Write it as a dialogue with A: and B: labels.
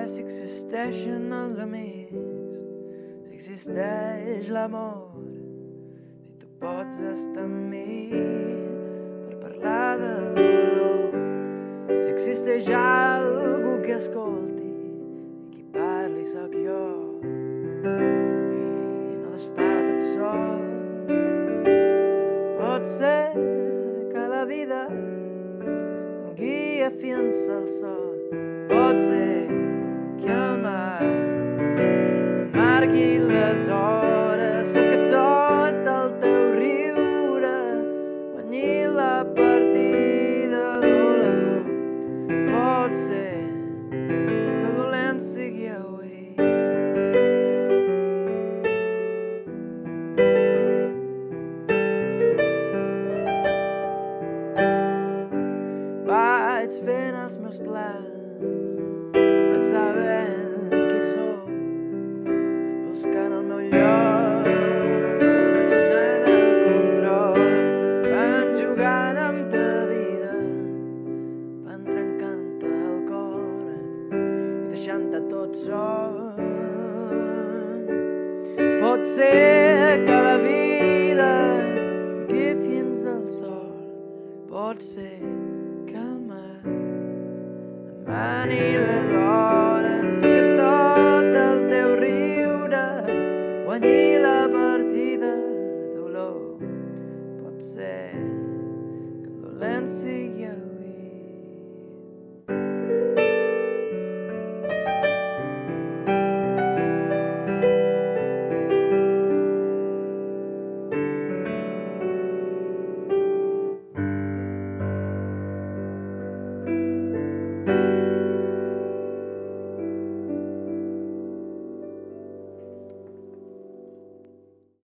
A: existeixen els amics, si existeix l'amor, si tu pots estar amb mi per parlar de dolor, si existeix algú que escolti i qui parli sóc jo i no d'estar tot sol. Pot ser que la vida em guia fins al sol. Pot ser em marqui les hores, que tot el teu riure guanyi la partida dolor. Pot ser que dolent sigui avui. Vaig fent els meus plans, tot sol. Pot ser que la vida que fins al sol pot ser que el mar mani les hores que tot el teu riure guanyi la partida dolor pot ser que el dolent sigui